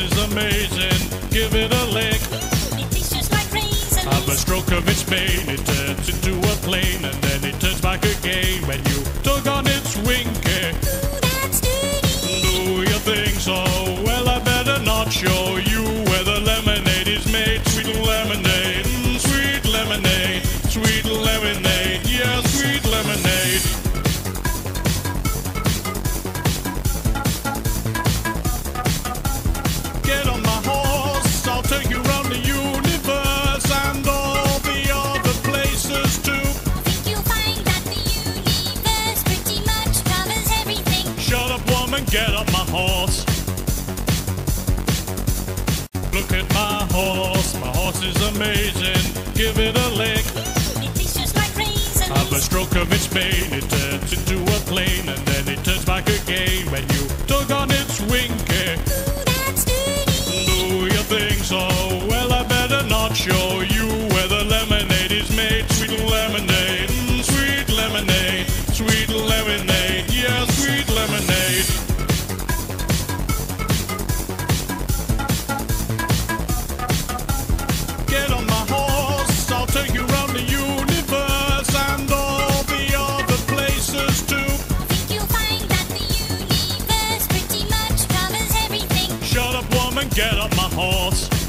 is amazing. Give it a lick. It tastes just like raisins. Have a stroke of its mane. It get up my horse. Look at my horse, my horse is amazing. Give it a lick. It tastes just like raisins. Have a stroke of its mane, it turns into a plane, and then it turns back again when you tug on its winky. Eh? Ooh, that's dirty. Do you think so? and get up my horse.